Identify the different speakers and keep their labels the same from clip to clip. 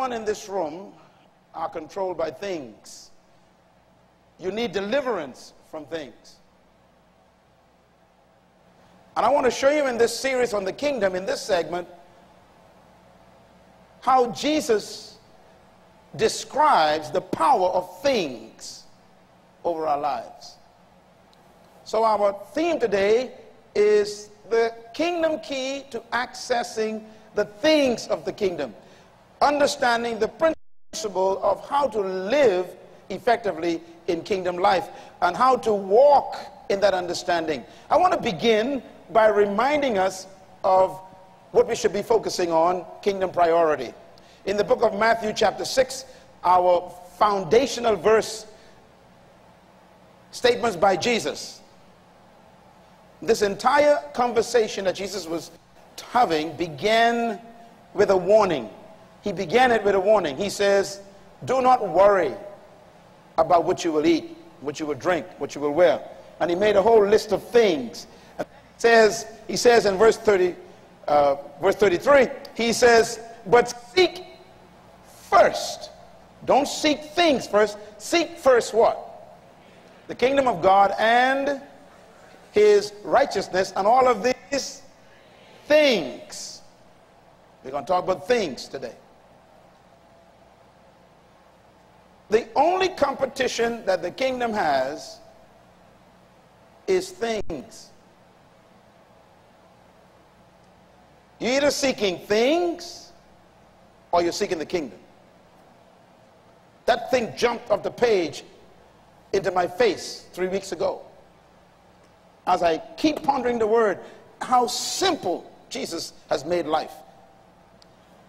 Speaker 1: everyone in this room are controlled by things. You need deliverance from things. And I want to show you in this series on the kingdom, in this segment, how Jesus describes the power of things over our lives. So, our theme today is the kingdom key to accessing the things of the kingdom, understanding the principle of how to live effectively in kingdom life and how to walk in that understanding. I want to begin by reminding us of what we should be focusing on kingdom priority. In the book of Matthew, chapter 6, our foundational verse statements by Jesus. This entire conversation that Jesus was having began with a warning. He began it with a warning. He says, Do not worry about what you will eat, what you will drink, what you will wear. And he made a whole list of things. And he says, he says in verse 30, uh, verse 33, he says, But seek first. Don't seek things first. Seek first what? The kingdom of God and his righteousness and all of these things. We're going to talk about things today. Only competition that the kingdom has is things. You're either seeking things or you're seeking the kingdom. That thing jumped off the page into my face three weeks ago. As I keep pondering the word, how simple Jesus has made life.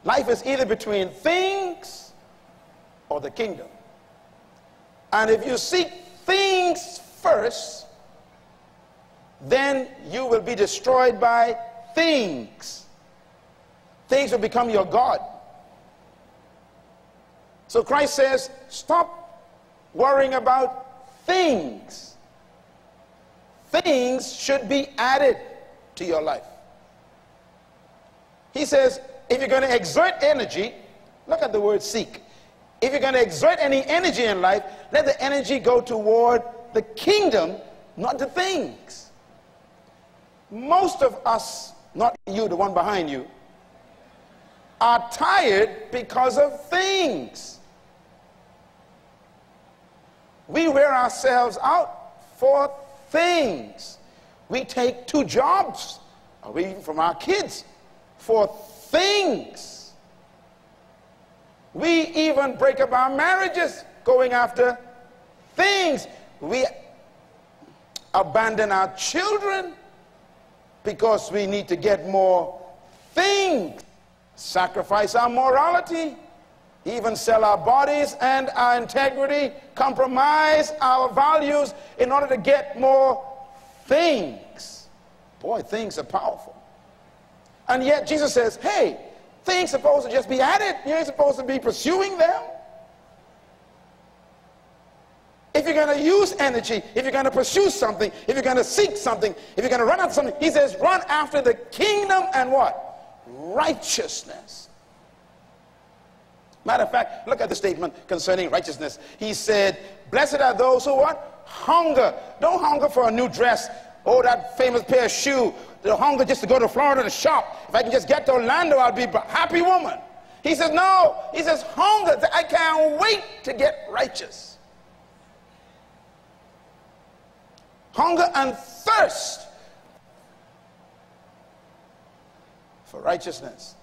Speaker 1: Life is either between things or the kingdom. And if you seek things first, then you will be destroyed by things. Things will become your God. So Christ says, stop worrying about things. Things should be added to your life. He says, if you're going to exert energy, look at the word seek. If you're going to exert any energy in life, let the energy go toward the kingdom, not the things. Most of us, not you, the one behind you, are tired because of things. We wear ourselves out for things. We take two jobs away from our kids for things. We even break up our marriages going after things. We abandon our children because we need to get more things. Sacrifice our morality even sell our bodies and our integrity, compromise our values in order to get more things. Boy, things are powerful. And yet Jesus says, hey, things supposed to just be added. You ain't supposed to be pursuing them. If you're going to use energy, if you're going to pursue something, if you're going to seek something, if you're going to run after something, he says, run after the kingdom and what? Righteousness. Matter of fact, look at the statement concerning righteousness. He said, Blessed are those who what? Hunger. Don't hunger for a new dress. Oh, that famous pair of shoes. The hunger just to go to Florida to shop. If I can just get to Orlando, I'll be a happy woman. He says, No. He says, Hunger. I can't wait to get righteous. Hunger and thirst for righteousness.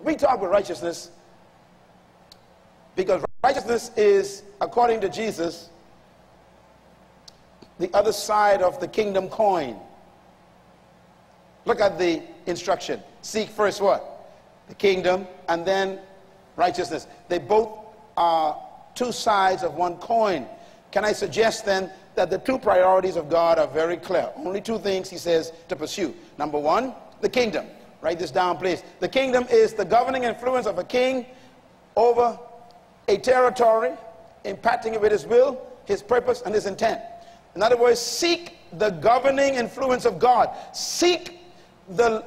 Speaker 1: We talk about righteousness because righteousness is, according to Jesus, the other side of the kingdom coin. Look at the instruction. Seek first what? The kingdom and then righteousness. They both are two sides of one coin. Can I suggest then that the two priorities of God are very clear? Only two things he says to pursue. Number one, the kingdom. Write this down, please. The kingdom is the governing influence of a king over a territory, impacting it with his will, his purpose, and his intent. In other words, seek the governing influence of God. Seek the,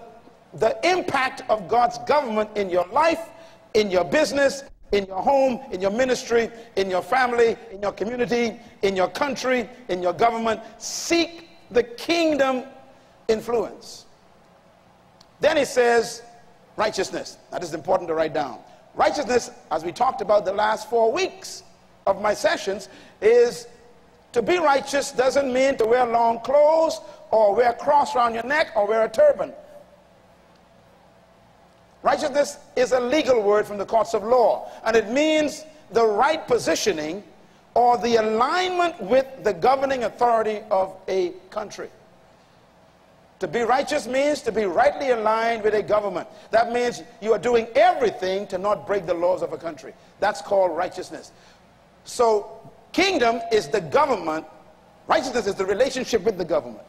Speaker 1: the impact of God's government in your life in your business, in your home, in your ministry, in your family, in your community, in your country, in your government. Seek the kingdom influence. Then he says, righteousness. That is important to write down. Righteousness, as we talked about the last four weeks of my sessions, is to be righteous doesn't mean to wear long clothes or wear a cross around your neck or wear a turban. Righteousness is a legal word from the courts of law, and it means the right positioning or the alignment with the governing authority of a country. To be righteous means to be rightly aligned with a government. That means you are doing everything to not break the laws of a country. That's called righteousness. So, kingdom is the government, righteousness is the relationship with the government.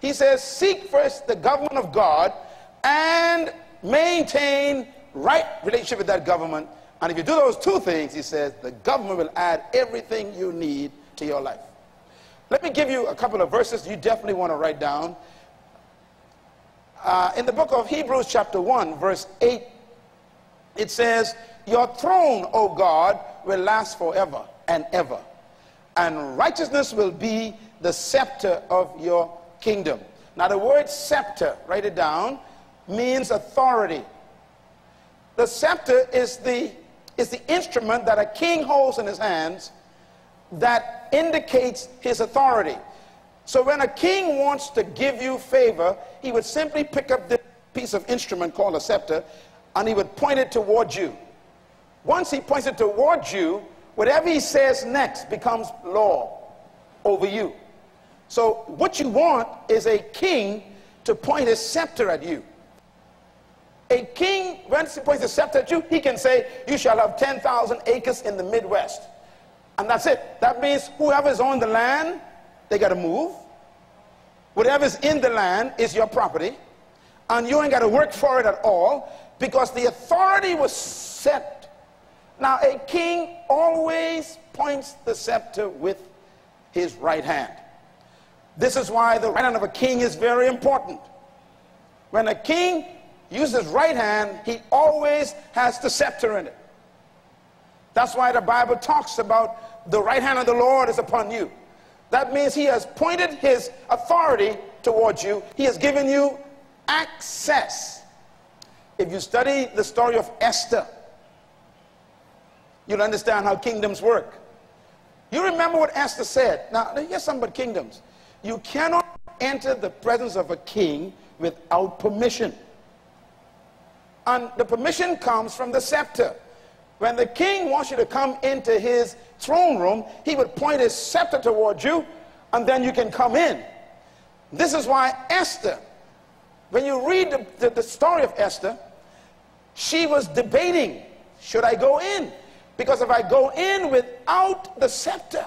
Speaker 1: He says, Seek first the government of God and maintain right relationship with that government. And if you do those two things, he says, the government will add everything you need to your life. Let me give you a couple of verses you definitely want to write down. Uh, in the book of Hebrews, chapter 1, verse 8, it says, Your throne, O God, will last forever and ever, and righteousness will be the scepter of your kingdom. Now, the word scepter, write it down, means authority. The scepter is the, is the instrument that a king holds in his hands that indicates his authority. So when a king wants to give you favor, he would simply pick up this piece of instrument called a scepter and he would point it towards you. Once he points it towards you, whatever he says next becomes law over you. So what you want is a king to point his scepter at you. A king, when he points a scepter at you, he can say, You shall have 10,000 acres in the Midwest. And that's it. That means whoever's on the land, they got to move. Whatever's in the land is your property. And you ain't got to work for it at all because the authority was set. Now, a king always points the scepter with his right hand. This is why the right hand of a king is very important. When a king uses his right hand, he always has the scepter in it. That's why the Bible talks about the right hand of the Lord is upon you. That means he has pointed his authority towards you. He has given you access. If you study the story of Esther, you'll understand how kingdoms work. You remember what Esther said. Now, here's some about kingdoms. You cannot enter the presence of a king without permission. And the permission comes from the scepter. When the king wants you to come into his throne room, he would point his scepter towards you, and then you can come in. This is why Esther, when you read the, the, the story of Esther, she was debating should I go in? Because if I go in without the scepter,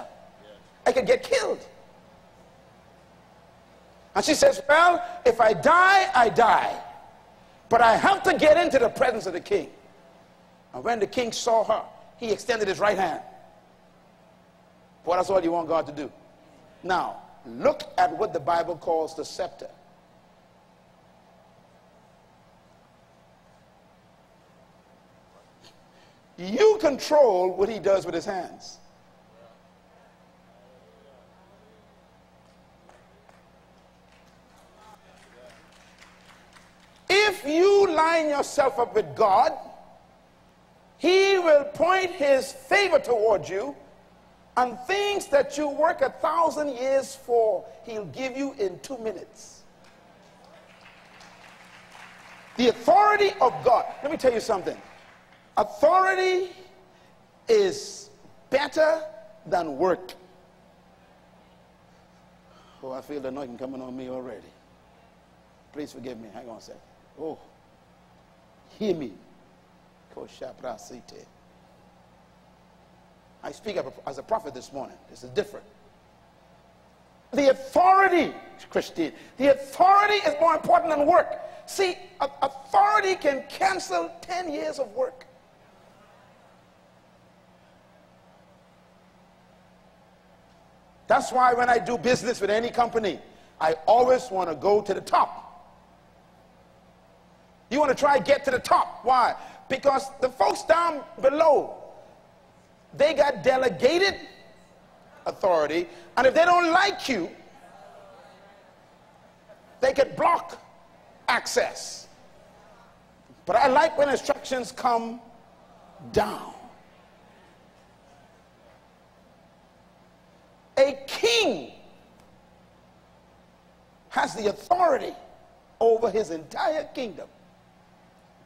Speaker 1: I could get killed. And she says, Well, if I die, I die. But I have to get into the presence of the king. And when the king saw her, he extended his right hand. Well, that's all you want God to do. Now, look at what the Bible calls the scepter. You control what he does with his hands. If you line yourself up with God, He will point His favor towards you, and things that you work a thousand years for, He'll give you in two minutes. The authority of God. Let me tell you something. Authority is better than work. Oh, I feel the anointing coming on me already. Please forgive me. Hang on a second. Oh, hear me. I speak as a prophet this morning. This is different. The authority, Christine, the authority is more important than work. See, authority can cancel 10 years of work. That's why when I do business with any company, I always want to go to the top. You want to try to get to the top. Why? Because the folks down below, they got delegated authority, and if they don't like you, they could block access. But I like when instructions come down. A king has the authority over his entire kingdom.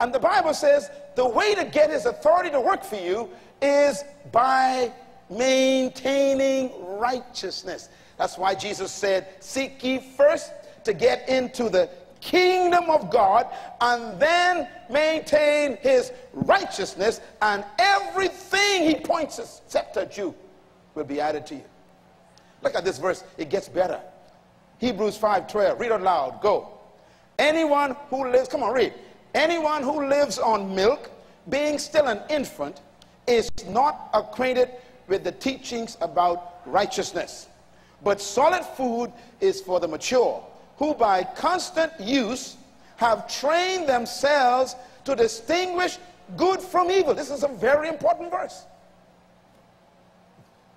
Speaker 1: And the Bible says the way to get his authority to work for you is by maintaining righteousness. That's why Jesus said, Seek ye first to get into the kingdom of God and then maintain his righteousness, and everything he points except at you will be added to you. Look at this verse, it gets better. Hebrews 5 12. Read it loud. Go. Anyone who lives, come on, read. Anyone who lives on milk, being still an infant, is not acquainted with the teachings about righteousness. But solid food is for the mature, who by constant use have trained themselves to distinguish good from evil. This is a very important verse.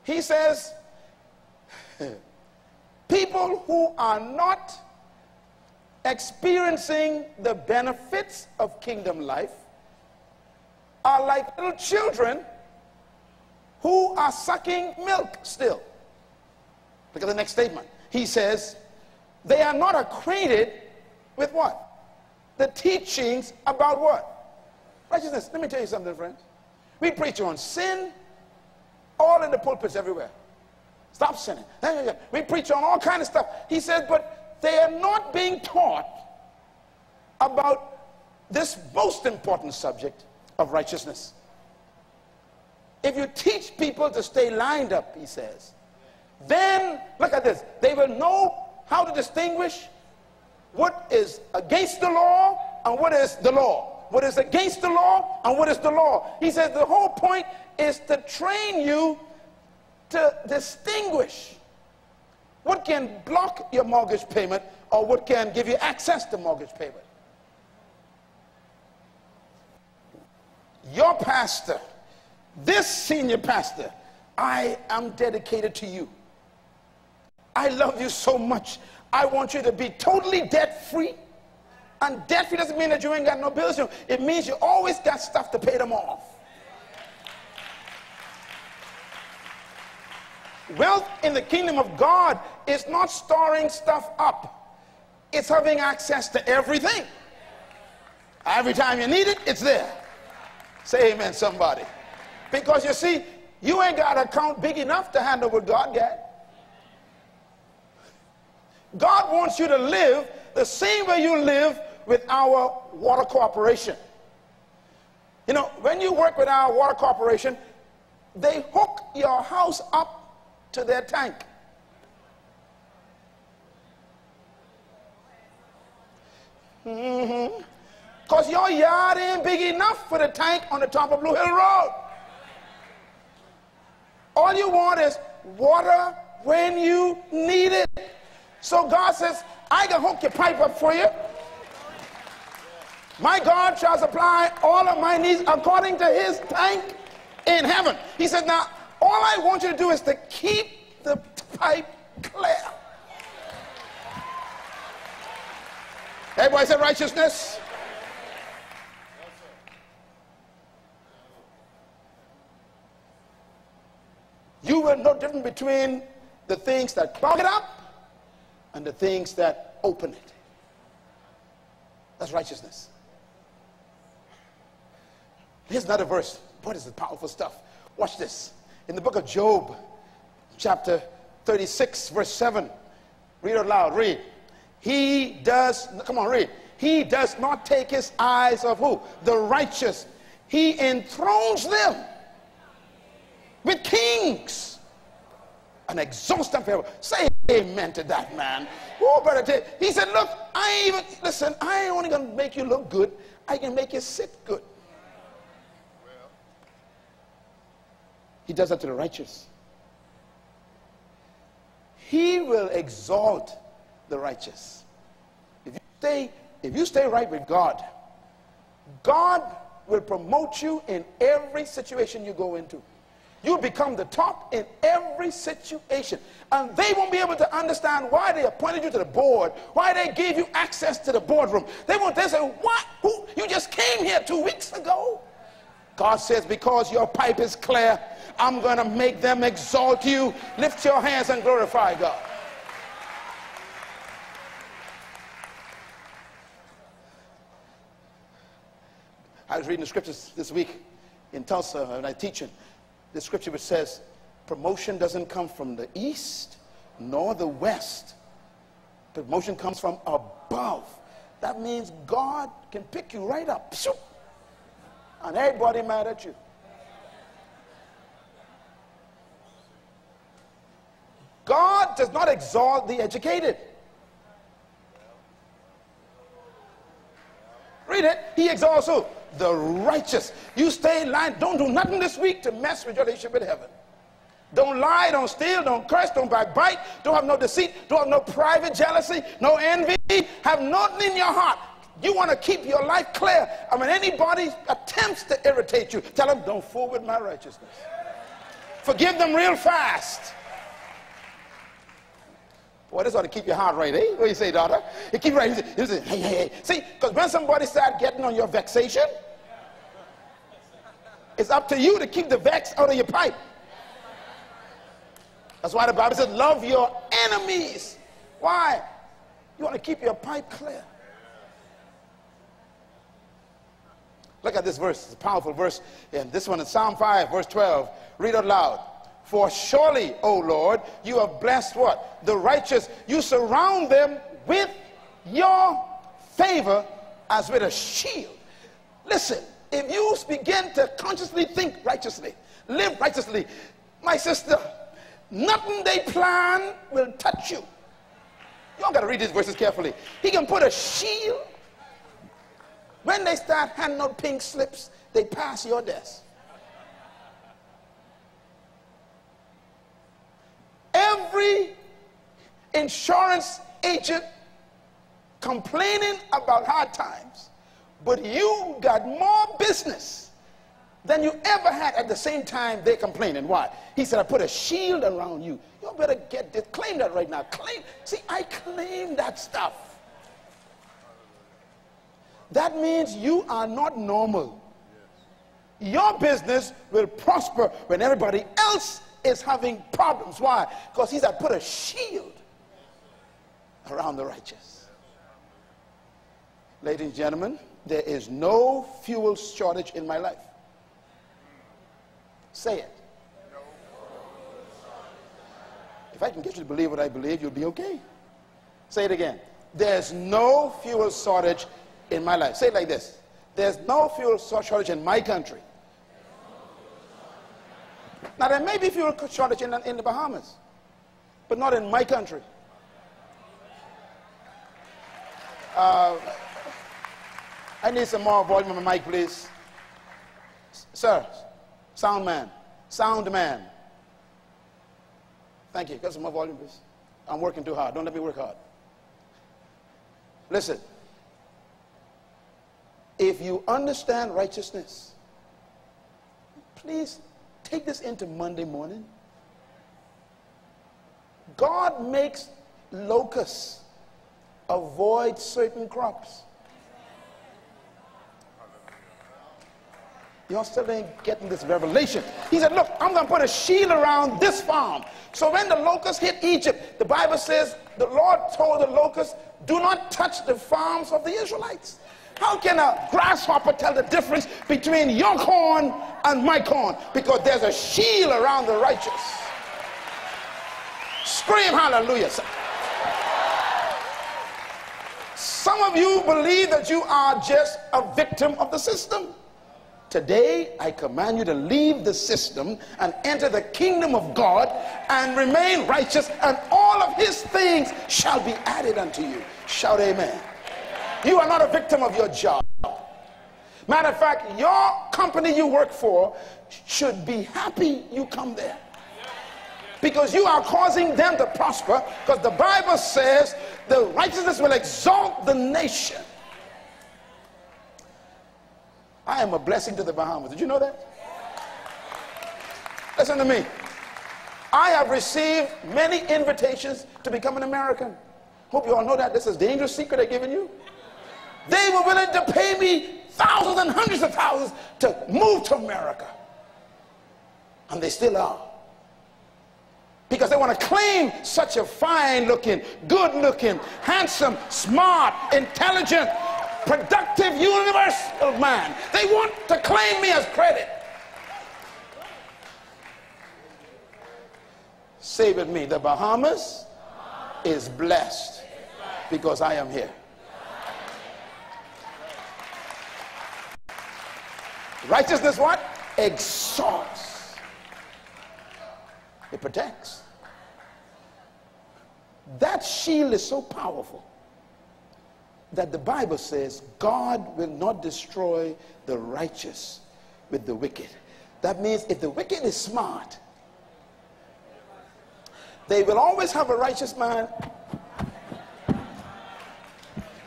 Speaker 1: He says, people who are not experiencing the benefits of kingdom life are like little children who are sucking milk still. Look at the next statement. He says, they are not acquainted with what? The teachings about what? Righteousness. Let me tell you something, friends. We preach on sin all in the pulpits everywhere. Stop sinning. We preach on all kind of stuff. He says, but they are not being taught about this most important subject of righteousness. If you teach people to stay lined up, he says, then look at this. They will know how to distinguish what is against the law and what is the law. What is against the law and what is the law. He says the whole point is to train you to distinguish what can block your mortgage payment or what can give you access to mortgage payment. Your pastor, this senior pastor, I am dedicated to you. I love you so much. I want you to be totally debt free. And debt free doesn't mean that you ain't got no bills. It means you always got stuff to pay them off. Wealth in the kingdom of God is not storing stuff up, it's having access to everything. Every time you need it, it's there. Say amen, somebody. Because you see, you ain't got an account big enough to handle what God got. God wants you to live the same way you live with our water corporation. You know, when you work with our water corporation, they hook your house up to their tank. Mm-hmm. Because your yard ain't big enough for the tank on the top of Blue Hill Road. All you want is water when you need it. So God says, I can hook your pipe up for you. My God shall supply all of my needs according to his tank in heaven. He said, Now, all I want you to do is to keep the pipe clear. Everybody say righteousness. You will know different between the things that clog it up and the things that open it. That's righteousness. Here's another verse. What is the powerful stuff? Watch this in the book of Job, chapter 36, verse 7. Read it loud. Read. He does, come on, read. He does not take his eyes of who? The righteous. He enthrones them with kings and exalts them forever. Say amen to that man. Oh, brother, he said, look, I even, listen, I ain't only going to make you look good. I can make you sit good. He does that to the righteous. He will exalt the righteous. If you stay, if you stay right with God, God will promote you in every situation you go into. You become the top in every situation. And they won't be able to understand why they appointed you to the board, why they gave you access to the boardroom. They won't they say, What? Who? You just came here two weeks ago. God says, Because your pipe is clear, I'm going to make them exalt you. Lift your hands and glorify God. I was reading the scriptures this week in Tulsa and I teach it. The scripture which says, promotion doesn't come from the east nor the west. Promotion comes from above. That means God can pick you right up. And everybody mad at you. God does not exalt the educated. Read it. He exalts who? The righteous. You stay in line. Don't do nothing this week to mess with your relationship with heaven. Don't lie, don't steal, don't curse, don't backbite, don't have no deceit, don't have no private jealousy, no envy, have nothing in your heart. You want to keep your life clear. I mean, anybody attempts to irritate you, tell them, don't fool with my righteousness. Forgive them real fast. Boy, this ought to keep your heart right, eh? What do you say, daughter? It keep right. He say, hey, hey, hey. See, because when somebody start getting on your vexation, it's up to you to keep the vex out of your pipe. That's why the Bible says, love your enemies. Why? You want to keep your pipe clear. Look at this verse. It's a powerful verse. And this one is Psalm 5, verse 12. Read it loud. For surely, O Lord, you have blessed what? The righteous. You surround them with your favor as with a shield. Listen, if you begin to consciously think righteously, live righteously, my sister, nothing they plan will touch you. Y'all got to read these verses carefully. He can put a shield. When they start handing out pink slips, they pass your desk. Every insurance agent complaining about hard times, but you got more business than you ever had at the same time they're complaining. Why? He said, I put a shield around you. You better get this. Claim that right now. Claim. See, I claim that stuff. That means you are not normal. Your business will prosper when everybody else is having problems. Why? Because he's had put a shield around the righteous. Ladies and gentlemen, there is no fuel shortage in my life. Say it. If I can get you to believe what I believe, you'll be okay. Say it again. There's no fuel shortage in my life. Say it like this. There's no fuel shortage in my country. Now, there may be fuel shortage in, in the Bahamas, but not in my country. Uh, I need some more volume on my mic, please. Sir, sound man, sound man. Thank you. Got some more volume, please. I'm working too hard. Don't let me work hard. Listen. If you understand righteousness, please Take this into Monday morning. God makes locusts avoid certain crops. Y'all still ain't getting this revelation. He said, Look, I'm going to put a shield around this farm. So when the locusts hit Egypt, the Bible says the Lord told the locusts, Do not touch the farms of the Israelites. How can a grasshopper tell the difference between your corn and my corn? Because there's a shield around the righteous. Scream hallelujah. Some of you believe that you are just a victim of the system. Today, I command you to leave the system and enter the kingdom of God and remain righteous, and all of his things shall be added unto you. Shout amen. You are not a victim of your job. Matter of fact, your company you work for should be happy you come there. Because you are causing them to prosper. Because the Bible says the righteousness will exalt the nation. I am a blessing to the Bahamas. Did you know that? Listen to me. I have received many invitations to become an American. Hope you all know that. This is a dangerous secret they're giving you. They were willing to pay me thousands and hundreds of thousands to move to America. And they still are. Because they want to claim such a fine looking, good looking, handsome, smart, intelligent, productive, universe of mine. They want to claim me as credit. Say with me, the Bahamas is blessed because I am here. Righteousness what? Exalts. It protects. That shield is so powerful that the Bible says God will not destroy the righteous with the wicked. That means if the wicked is smart, they will always have a righteous man.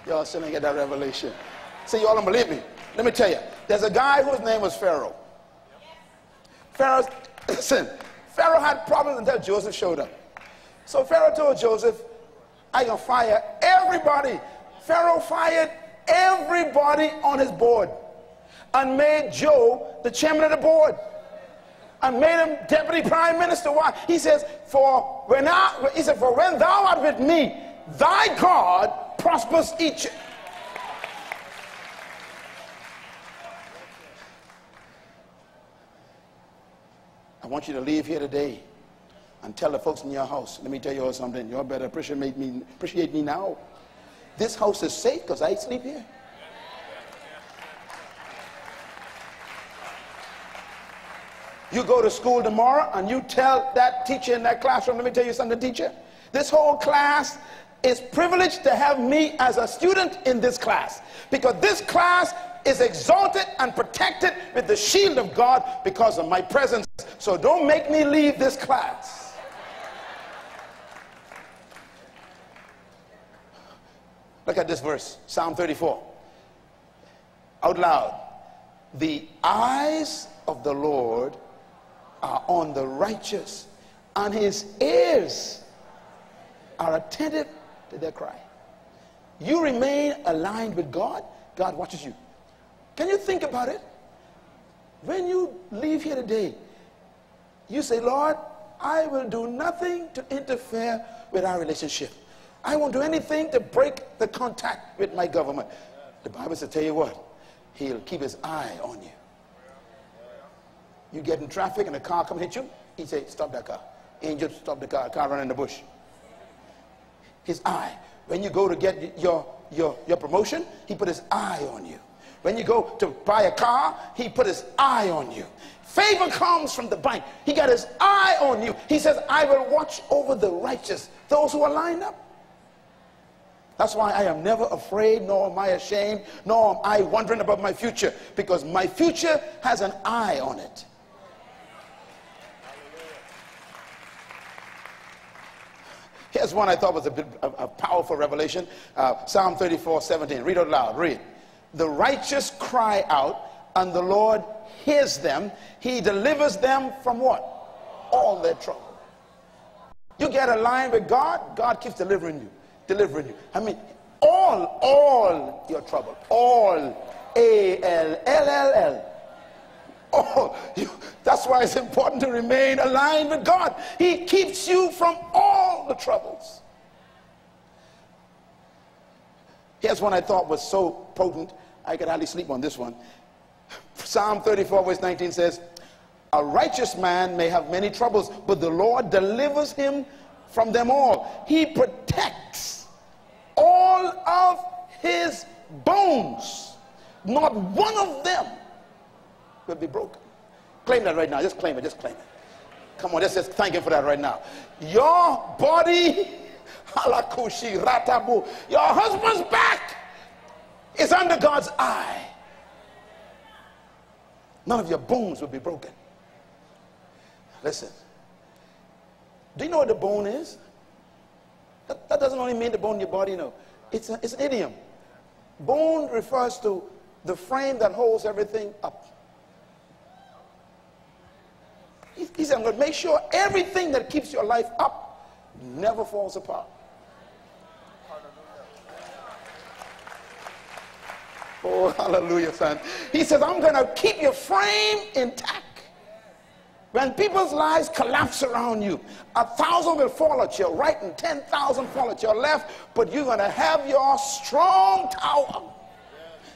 Speaker 1: Y'all still didn't get that revelation. See, y'all don't believe me. Let me tell you. There's a guy whose name was Pharaoh. Pharaoh, listen, Pharaoh had problems until Joseph showed up. So Pharaoh told Joseph, I can fire everybody. Pharaoh fired everybody on his board and made Joe the chairman of the board and made him deputy prime minister. Why? He says, For when I, he said, For when thou art with me, thy God prospers each I want you to leave here today and tell the folks in your house, let me tell you all something, you all better appreciate me, appreciate me now. This house is safe because I sleep here. You go to school tomorrow and you tell that teacher in that classroom, let me tell you something, teacher. This whole class is privileged to have me as a student in this class because this class is exalted and protected with the shield of God because of my presence. So don't make me leave this class. Look at this verse, Psalm 34. Out loud. The eyes of the Lord are on the righteous, and his ears are attentive to their cry. You remain aligned with God, God watches you. Can you think about it? When you leave here today, you say, Lord, I will do nothing to interfere with our relationship. I won't do anything to break the contact with my government. The Bible says, tell you what, he'll keep his eye on you. You get in traffic and a car come hit you, he say, stop that car. Angel, stop the car, car run in the bush. His eye. When you go to get your, your, your promotion, he put his eye on you. When you go to buy a car, he put his eye on you. Favor comes from the bank. He got his eye on you. He says, I will watch over the righteous, those who are lined up. That's why I am never afraid, nor am I ashamed, nor am I wondering about my future, because my future has an eye on it. Here's one I thought was a, bit, a, powerful revelation uh, Psalm 34 17. Read it loud. Read the righteous cry out, and the Lord hears them. He delivers them from what? All their trouble. You get aligned with God, God keeps delivering you, delivering you. I mean, all, all your trouble, all, A L L L L. Oh, you, that's why it's important to remain aligned with God. He keeps you from all the troubles. Here's one I thought was so potent. I could hardly sleep on this one. Psalm 34, verse 19 says, A righteous man may have many troubles, but the Lord delivers him from them all. He protects all of his bones. Not one of them will be broken. Claim that right now. Just claim it. Just claim it. Come on, let's just thank him for that right now. Your body, halakushi, ratabu, your husband's back is under God's eye. None of your bones will be broken. Listen. Do you know what the bone is? That, that doesn't only mean the bone in your body, no. It's, a, it's an idiom. Bone refers to the frame that holds everything up. He, he said, I'm going to make sure everything that keeps your life up never falls apart. Oh, hallelujah, son. He says, I'm going to keep your frame intact. When people's lives collapse around you, a thousand will fall at your right and 10,000 fall at your left, but you're going to have your strong tower.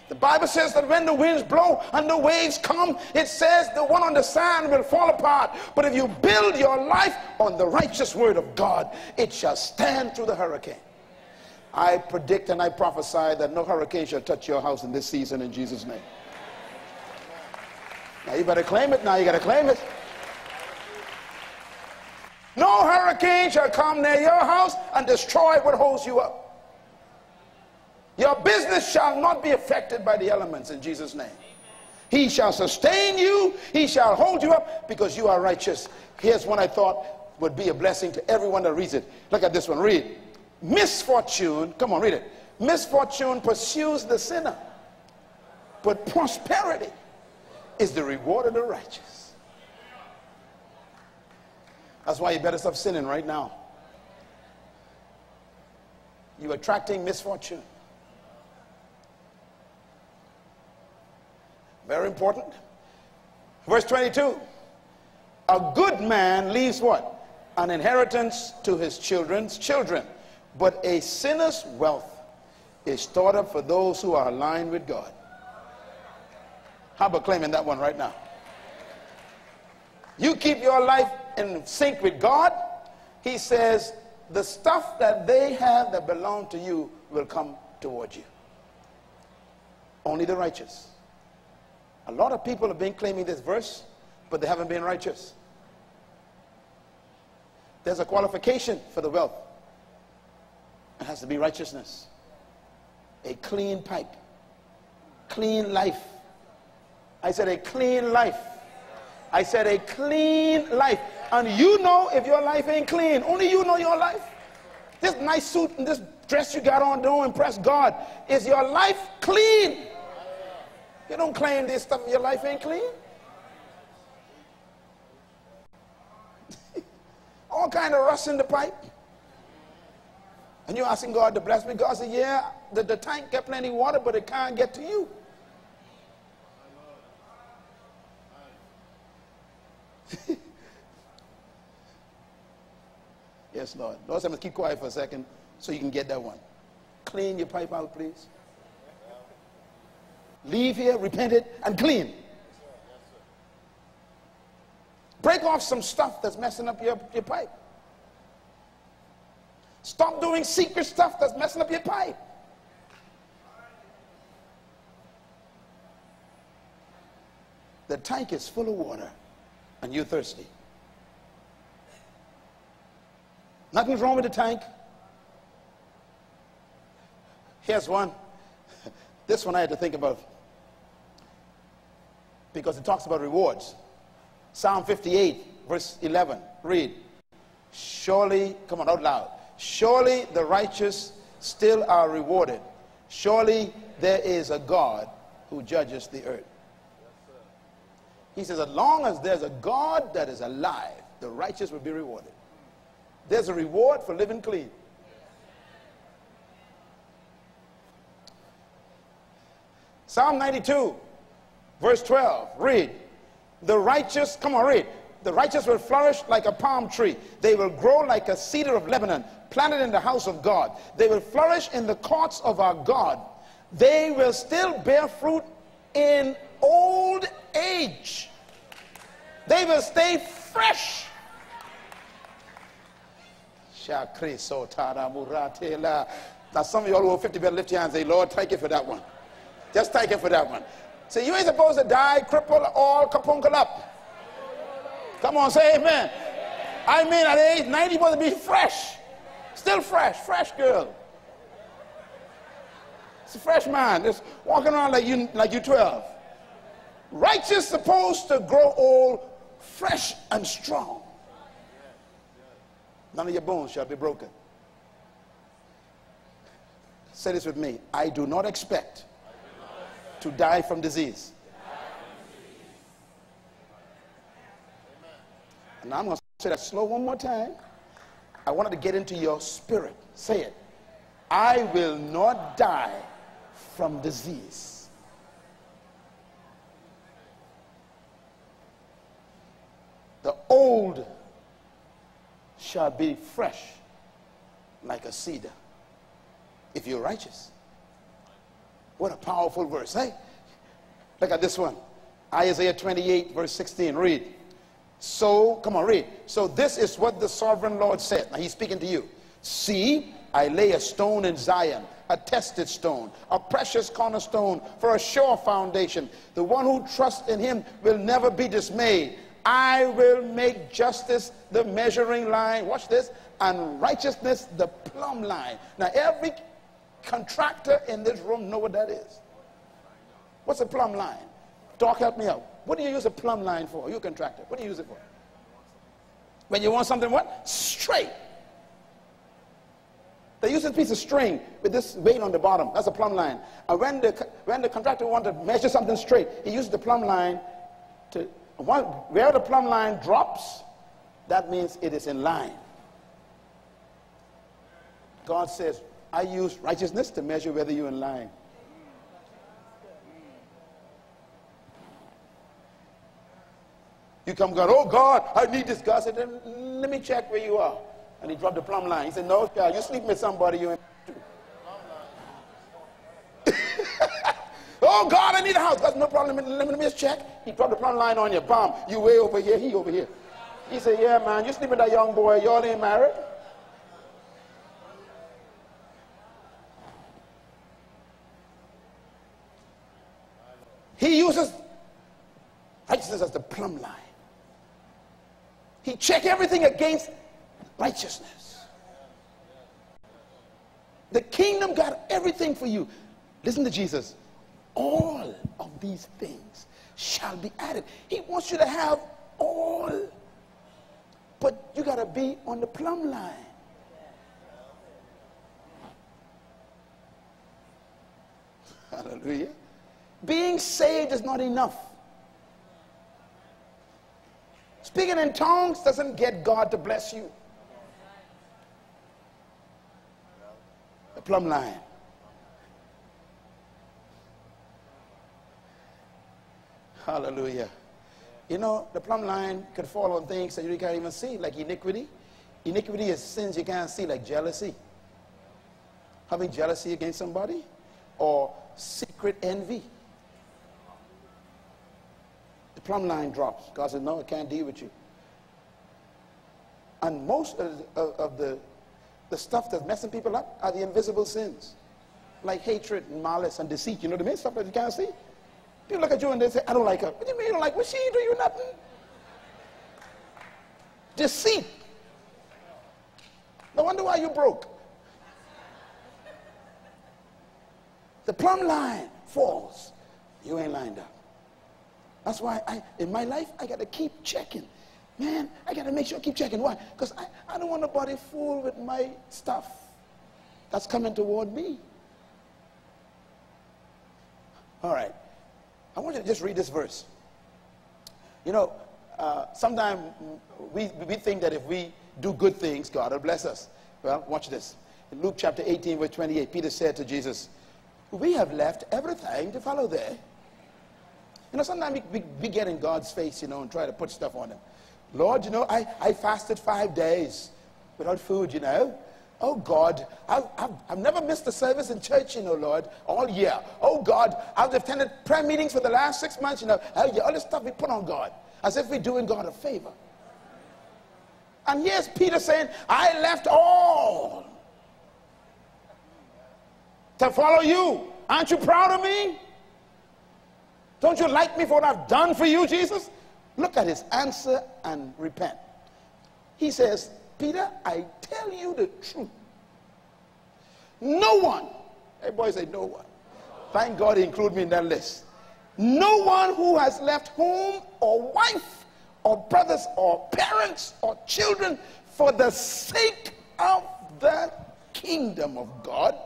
Speaker 1: The Bible says that when the winds blow and the waves come, it says the one on the sand will fall apart. But if you build your life on the righteous word of God, it shall stand through the hurricane. I predict and I prophesy that no hurricane shall touch your house in this season in Jesus' name. Now you better claim it now. You got to claim it. No hurricane shall come near your house and destroy what holds you up. Your business shall not be affected by the elements in Jesus' name. He shall sustain you, he shall hold you up because you are righteous. Here's one I thought would be a blessing to everyone that reads it. Look at this one, read. Misfortune, come on, read it. Misfortune pursues the sinner, but prosperity is the reward of the righteous. That's why you better stop sinning right now. You're attracting misfortune. Very important. Verse 22. A good man leaves what? An inheritance to his children's children. But a sinner's wealth is stored up for those who are aligned with God. How about claiming that one right now? You keep your life in sync with God, he says, the stuff that they have that belong to you will come towards you. Only the righteous. A lot of people have been claiming this verse, but they haven't been righteous. There's a qualification for the wealth. It has to be righteousness. A clean pipe. Clean life. I said a clean life. I said a clean life. And you know if your life ain't clean. Only you know your life. This nice suit and this dress you got on don't impress God. Is your life clean? You don't claim this stuff your life ain't clean. All kind of rust in the pipe. And you're asking God to bless me. God said, yeah, the, the tank got plenty water, but it can't get to you. Yes, Lord. Lord, I'm going to keep quiet for a second so you can get that one. Clean your pipe out, please. Leave here, repent it, and clean. Break off some stuff that's messing up your, your pipe. Stop doing secret stuff that's messing up your pipe. The tank is full of water and you're thirsty. Nothing's wrong with the tank. Here's one. This one I had to think about because it talks about rewards. Psalm 58, verse 11. Read. Surely, come on out loud. Surely the righteous still are rewarded. Surely there is a God who judges the earth. He says, as long as there's a God that is alive, the righteous will be rewarded. There's a reward for living clean. Psalm 92, verse 12. Read. The righteous, come on, read. The righteous will flourish like a palm tree. They will grow like a cedar of Lebanon, planted in the house of God. They will flourish in the courts of our God. They will still bear fruit in old age. They will stay fresh. Now, some of y'all who are 50 better lift your hands and say, Lord, thank you for that one. Just thank you for that one. See, you ain't supposed to die, cripple, or kapunkel up. Come on, say amen. I mean, at age 90, you to be fresh. Still fresh, fresh girl. It's a fresh man, just walking around like you like you 12. Righteous supposed to grow old, fresh and strong. None of your bones shall be broken. Say this with me. I do not expect To die from disease. And I'm going to say that slow one more time. I wanted to get into your spirit. Say it. I will not die from disease. The old shall be fresh like a cedar if you're righteous. What a powerful verse, hey? Look at this one. Isaiah 28, verse 16. Read. So, come on, read. So, this is what the sovereign Lord said. Now, he's speaking to you. See, I lay a stone in Zion, a tested stone, a precious cornerstone for a sure foundation. The one who trusts in him will never be dismayed. I will make justice the measuring line. Watch this. And righteousness the plumb line. Now, every contractor in this room know what that is. What's a plumb line? Doc, help me out. What do you use a plumb line for? You a contractor. What do you use it for? When you want something what? Straight. They use this piece of string with this weight on the bottom. That's a plumb line. And when the, when the contractor wants to measure something straight, he uses the plumb line to, where the plumb line drops, that means it is in line. God says, I use righteousness to measure whether you're in line. You come God, oh God, I need this. God said, let me check where you are. And he dropped the plumb line. He said, no, God, you sleep with somebody you in. Oh God, I need a house. That's no problem. Let me, let me just check. He dropped the plumb line on your palm. You way over here, he over here. He said, yeah, man, you sleep with that young boy. Y'all ain't married. He uses righteousness as the plumb line. He check everything against righteousness. The kingdom got everything for you. Listen to Jesus. All of these things shall be added. He wants you to have all. But you got to be on the plumb line. Hallelujah. Being saved is not enough. Speaking in tongues doesn't get God to bless you. The plumb line. Hallelujah. You know, the plumb line could fall on things that you can't even see, like iniquity. Iniquity is sins you can't see, like jealousy. Having jealousy against somebody, or secret envy The plumb line drops. God says, no, I can't deal with you. And most of, of the, the stuff that's messing people up are the invisible sins. Like hatred and malice and deceit. You know I mean? Stuff that you can't see. People look at you and they say, I don't like her. What do you mean you don't like? What she do you nothing? Deceit. No wonder why you broke. The plumb line falls. You ain't lined up. That's why I, in my life, I got to keep checking. Man, I got to make sure I keep checking. Why? Because I, I don't want nobody fool with my stuff that's coming toward me. All right. I want you to just read this verse. You know, uh, sometimes we, we think that if we do good things, God will bless us. Well, watch this. In Luke chapter 18, verse 28, Peter said to Jesus, We have left everything to follow there. You know, sometimes we, we, we, get in God's face, you know, and try to put stuff on him. Lord, you know, I, I fasted five days without food, you know. Oh God, I've, I've, I've, never missed a service in church, you know, Lord, all year. Oh God, I've attended prayer meetings for the last six months, you know. All this stuff we put on God as if we're doing God a favor. And here's Peter saying, I left all to follow you. Aren't you proud of me? Don't you like me for what I've done for you, Jesus? Look at his answer and repent. He says, Peter, I tell you the truth. No one, everybody say no one. Thank God he included me in that list. No one who has left home or wife or brothers or parents or children for the sake of the kingdom of God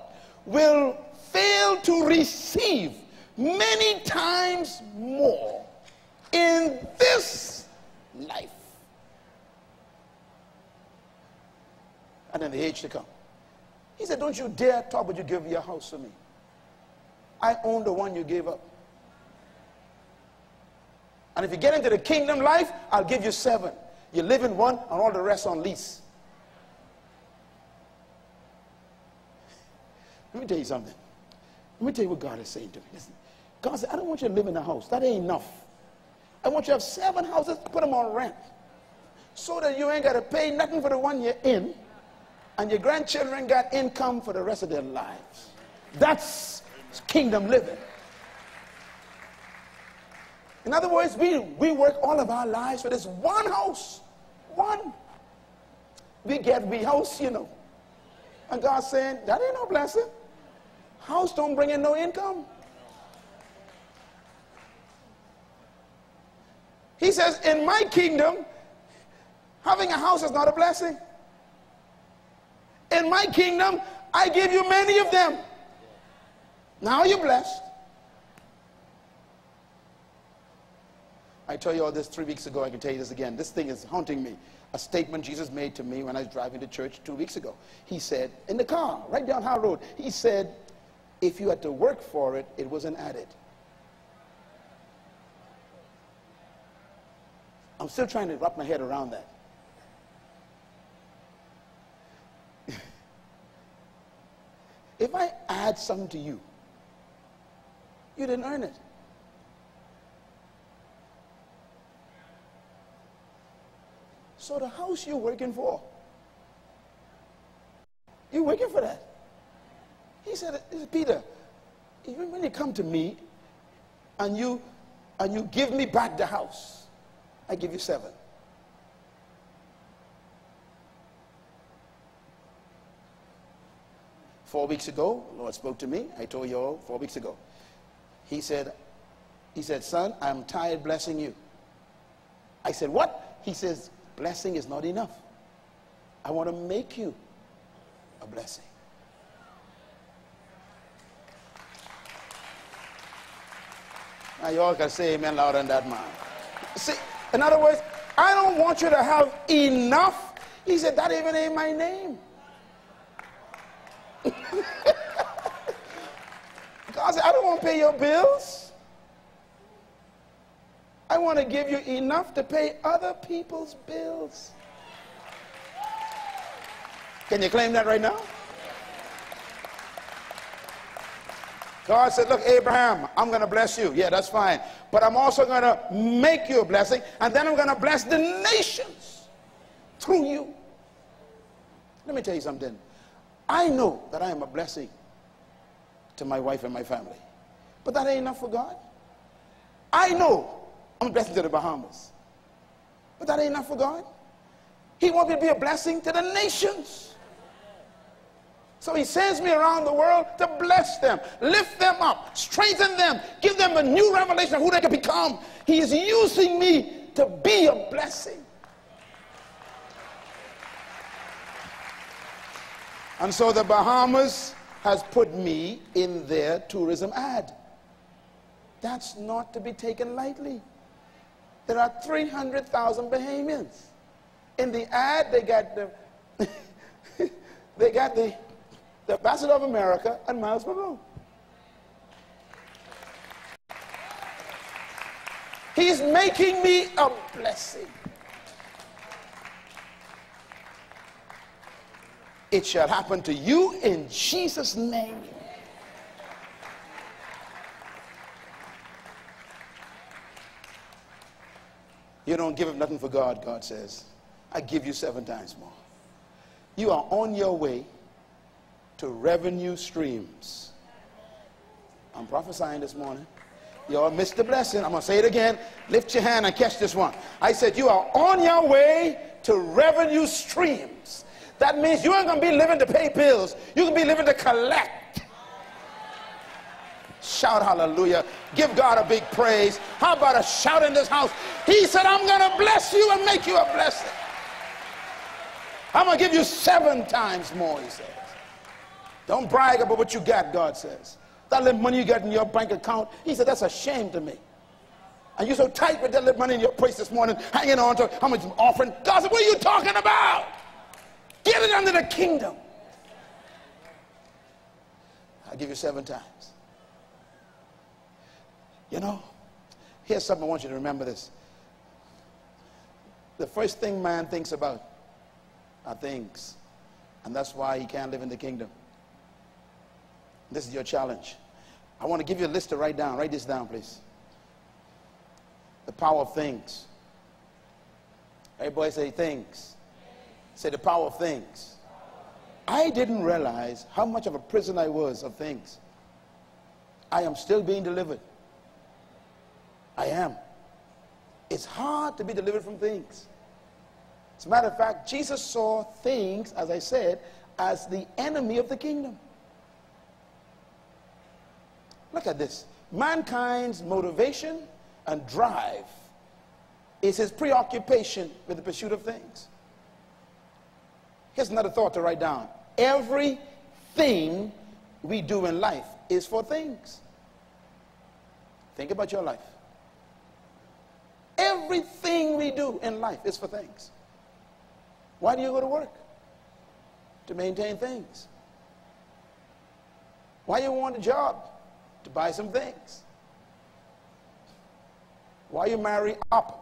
Speaker 1: will fail to receive many times more in this life and in the age to come. He said, Don't you dare talk, but you give your house to me. I own the one you gave up. And if you get into the kingdom life, I'll give you seven. You live in one and all the rest on lease. Let me tell you something. Let me tell you what God is saying to me. Listen, God said, I don't want you to live in a house. That ain't enough. I want you to have seven houses, put them on rent. So that you ain't got to pay nothing for the one you're in, and your grandchildren got income for the rest of their lives. That's kingdom living. In other words, we, we work all of our lives for this one house. One. We get we house, you know. And God's saying, that ain't no blessing. House don't bring in no income. He says, in my kingdom, having a house is not a blessing. In my kingdom, I give you many of them. Now you're blessed. I told you all this three weeks ago. I can tell you this again. This thing is haunting me. A statement Jesus made to me when I was driving to church two weeks ago. He said, in the car, right down High Road, he said, if you had to work for it, it wasn't added. I'm still trying to wrap my head around that. If I add something to you, you didn't earn it. So the house you're working for, you're working for that. He said, Peter, even when you come to me and you and you give me back the house, I give you seven. Four weeks ago, Lord spoke to me. I told you all four weeks ago. He said, He said, Son, I'm tired blessing you. I said, What? He says, blessing is not enough. I want to make you a blessing. Now, you all can say amen louder than that man. See, in other words, I don't want you to have enough. He said, That even ain't my name. God said, I don't want to pay your bills. I want to give you enough to pay other people's bills. Can you claim that right now? God said, Look, Abraham, I'm going to bless you. Yeah, that's fine. But I'm also going to make you a blessing, and then I'm going to bless the nations through you. Let me tell you something. I know that I am a blessing to my wife and my family, but that ain't enough for God. I know I'm a blessing to the Bahamas. But that ain't enough for God. He wants me to be a blessing to the nations. So he sends me around the world to bless them, lift them up, strengthen them, give them a new revelation of who they can become. He is using me to be a blessing. And so the Bahamas has put me in their tourism ad. That's not to be taken lightly. There are 300,000 Bahamians. In the ad, they got the, they got the, the ambassador of America and Myles Munroe. He's making me a blessing. It shall happen to you in Jesus' name. You don't give up nothing for God, God says. I give you seven times more. You are on your way to revenue streams. I'm prophesying this morning. Y'all missed the blessing. I'm going to say it again. Lift your hand and catch this one. I said, You are on your way to revenue streams. That means you ain't to be living to pay bills. Going to be living to collect. Shout hallelujah. Give God a big praise. How about a shout in this house? He said, I'm to bless you and make you a blessing. I'm to give you seven times more, he says. Don't brag about what you got, God says. that little money you got in your bank account. He said, That's a shame to me. And you're so tight with that little money in your place this morning, hanging on to how much offering. God said, What are you talking about? Get it under the kingdom. I'll give you seven times. You know, here's something I want you to remember this. The first thing man thinks about are things. And that's why he can't live in the kingdom. This is your challenge. I want to give you a list to write down. Write this down, please. The power of things. Everybody say things. Say the power of things. I didn't realize how much of a prison I was of things. I am still being delivered. I am. It's hard to be delivered from things. As a matter of fact, Jesus saw things, as I said, as the enemy of the kingdom. Look at this. Mankind's motivation and drive is his preoccupation with the pursuit of things. Here's another thought to write down. Everything we do in life is for things. Think about your life. Everything we do in life is for things. Why do you go to work? To maintain things. Why you want a job? To buy some things. Why you marry up?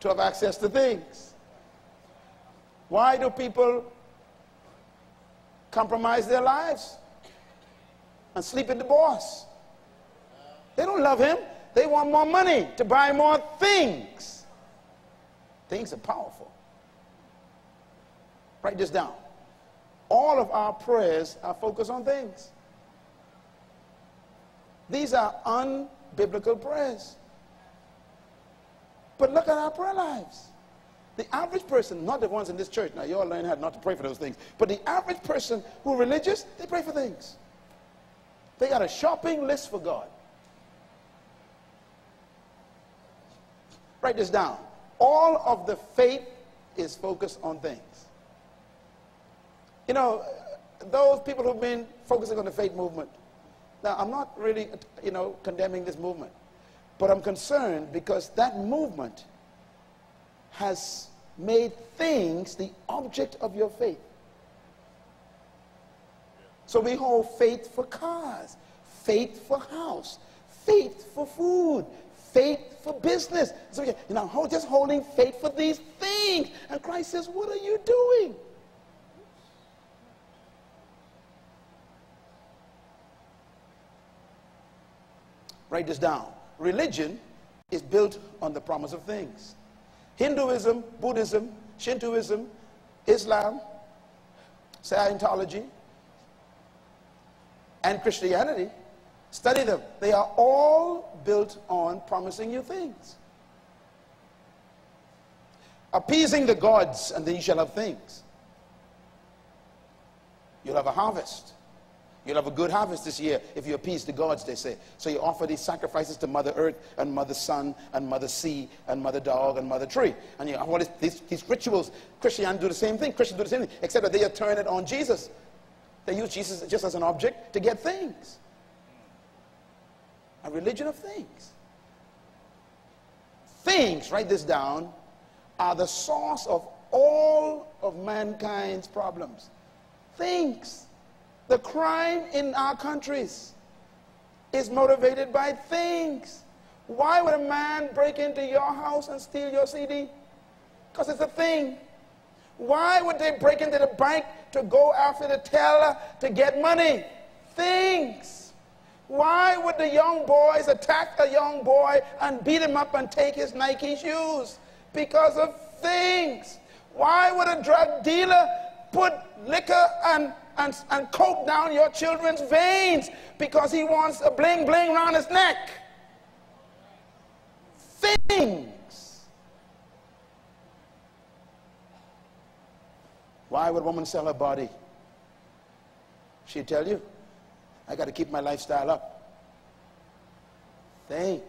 Speaker 1: To have access to things. Why do people compromise their lives and sleep with the boss? They don't love him. They want more money to buy more things. Things are powerful. Write this down. All of our prayers are focused on things. These are unbiblical prayers. But look at our prayer lives. The average person, not the ones in this church, now you all learn how not to pray for those things, but the average person who religious, they pray for things. They got a shopping list for God. Write this down. All of the faith is focused on things. You know, those people who've been focusing on the faith movement. Now, I'm not really, you know, condemning this movement, but I'm concerned because that movement has made things the object of your faith. So we hold faith for cars, faith for house, faith for food, faith for business. So you know, just holding faith for these things. And Christ says, What are you doing? Write this down. Religion is built on the promise of things. Hinduism, Buddhism, Shintoism, Islam, Scientology, and Christianity, study them. They are all built on promising you things. Appeasing the gods, and then you shall have things. You'll have a harvest. You'll have a good harvest this year if you appease the gods, they say. So you offer these sacrifices to Mother Earth and Mother Sun and Mother Sea and Mother Dog and Mother Tree. And you have all these, these, rituals. Christians do the same thing. Christians do the same thing, except that they turn it on Jesus. They use Jesus just as an object to get things. A religion of things. Things, write this down, are the source of all of mankind's problems. Things. The crime in our countries is motivated by things. Why would a man break into your house and steal your CD? Because it's a thing. Why would they break into the bank to go after the teller to get money? Things. Why would the young boys attack a young boy and beat him up and take his Nike shoes? Because of things. Why would a drug dealer put liquor and and, and coke down your children's veins because he wants a bling bling around his neck. Things. Why would a woman sell her body? She'd tell you, I got to keep my lifestyle up. Things.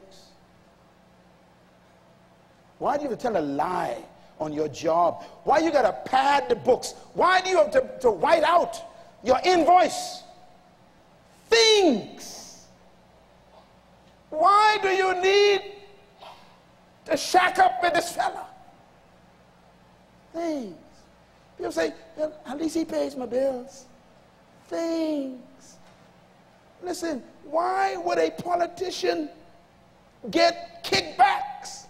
Speaker 1: Why do you tell a lie on your job? Why you got to pad the books? Why do you have to, to white out your invoice. Things. Why do you need to shack up with this fella? Things. People say, well, at least he pays my bills. Things. Listen, why would a politician get kickbacks?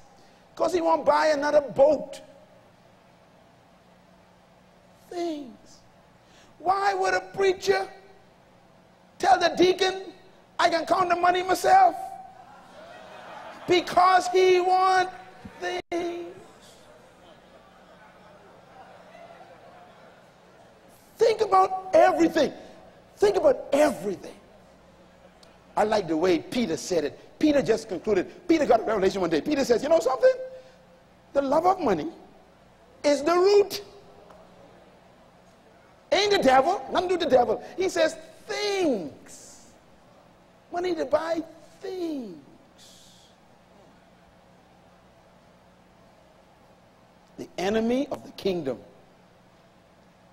Speaker 1: Because he won't buy another boat. Things. Why would a preacher tell the deacon, I can count the money myself? Because he want things. Think about everything. Think about everything. I like the way Peter said it. Peter just concluded. Peter got a revelation one day. Peter says, You know something? The love of money is the root. Ain't the devil, nothing to do with the devil. He says, Things. Money to buy things. The enemy of the kingdom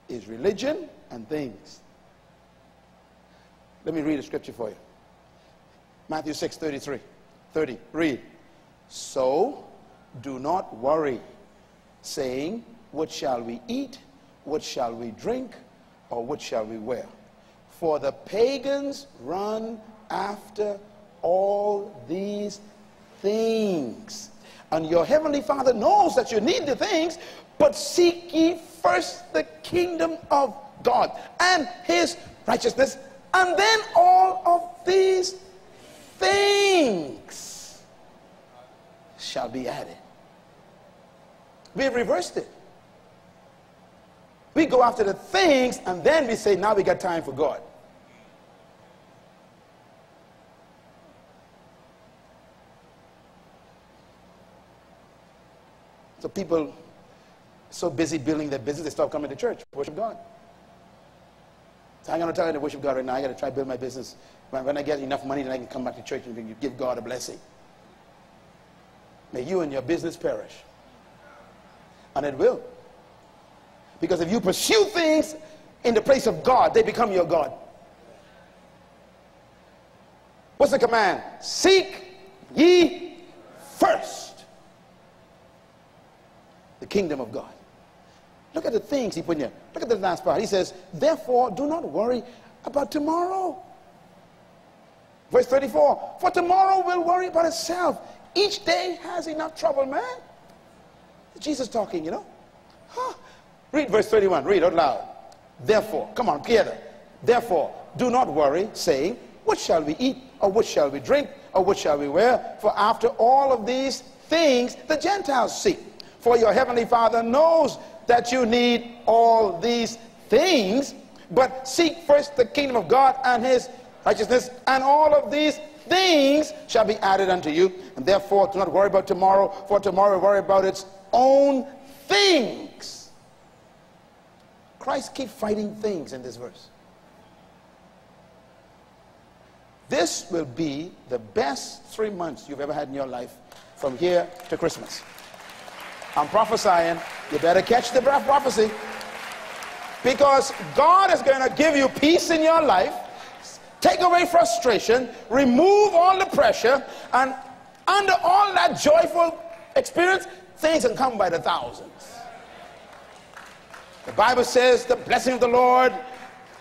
Speaker 1: is religion and things. Let me read a scripture for you. Matthew 6 33. 30. Read. So do not worry, saying, What shall we eat? What shall we drink? Or what shall we wear? For the pagans run after all these things. And your heavenly Father knows that you need the things, but seek ye first the kingdom of God and his righteousness, and then all of these things shall be added. We've reversed it. We go after the things and then we say, now we got time for God. So people so busy building their business, they stop coming to church, worship God. So I'm going to tell you to worship God right now. I got to try to build my business. When, when I get enough money, then I can come back to church and give God a blessing. May you and your business perish. And it will. Because if you pursue things in the place of God, they become your God. What's the command? Seek ye first the kingdom of God. Look at the things he put in here. Look at the last part. He says, Therefore, do not worry about tomorrow. Verse 34 For tomorrow will worry about itself. Each day has enough trouble, man. Jesus talking, you know. Huh. Read verse 31. Read out loud. Therefore, come on, together. Therefore, do not worry, saying, What shall we eat? Or what shall we drink? Or what shall we wear? For after all of these things the Gentiles seek. For your heavenly Father knows that you need all these things, but seek first the kingdom of God and his righteousness, and all of these things shall be added unto you. And therefore, do not worry about tomorrow, for tomorrow worry about its own things. Christ keep fighting things in this verse. This will be the best three months you've ever had in your life from here to Christmas. I'm prophesying. You better catch the breath prophecy. Because God is going to give you peace in your life, take away frustration, remove all the pressure, and under all that joyful experience, things can come by the thousands. The Bible says the blessing of the Lord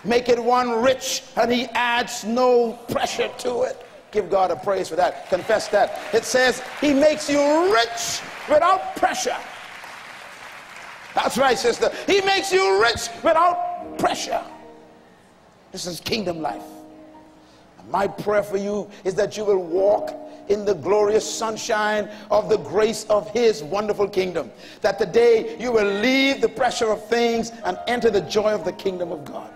Speaker 1: make it one rich and he adds no pressure to it. Give God a praise for that. Confess that. It says he makes you rich without pressure. That's right, sister. He makes you rich without pressure. This is kingdom life. My prayer for you is that you will walk in the glorious sunshine of the grace of his wonderful kingdom. That today you will leave the pressure of things and enter the joy of the kingdom of God.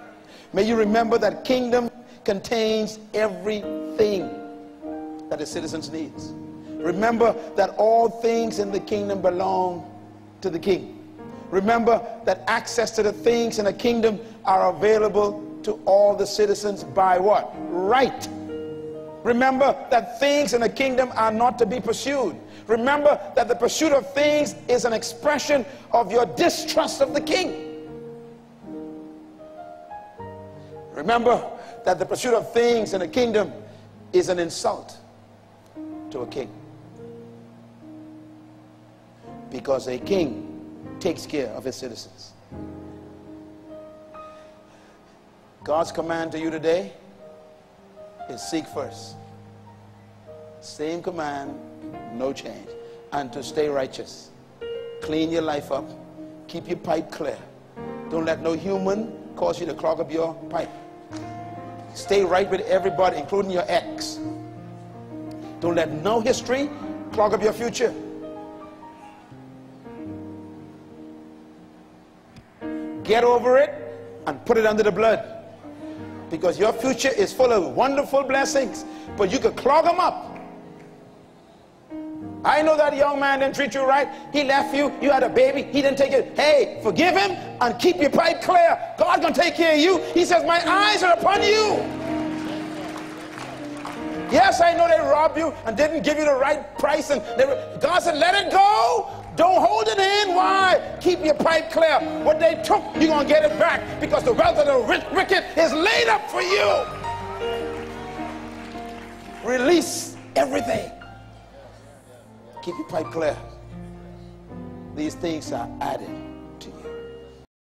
Speaker 1: May you remember that kingdom contains everything that a citizen's needs. Remember that all things in the kingdom belong to the king. Remember that access to the things in the kingdom are available to all the citizens by what? Right. Remember that things in the kingdom are not to be pursued. Remember that the pursuit of things is an expression of your distrust of the king. Remember that the pursuit of things in the kingdom is an insult to a king. Because a king takes care of his citizens. God's command to you today is seek first. Same command, no change. And to stay righteous. Clean your life up. Keep your pipe clear. Don't let no human cause you to clog up your pipe. Stay right with everybody, including your ex. Don't let no history clog up your future. Get over it and put it under the blood. Because your future is full of wonderful blessings, but you could clog them up. I know that young man didn't treat you right. He left you. You had a baby. He didn't take it. Hey, forgive him and keep your pipe clear. God's going to take care of you. He says, My eyes are upon you. Yes, I know they robbed you and didn't give you the right price. And were, God said, Let it go. Don't hold it in. Why? Keep your pipe clear. What they took, you're going to get it back because the wealth of the wicked is laid up for you. Release everything. Keep your pipe clear. These things are added.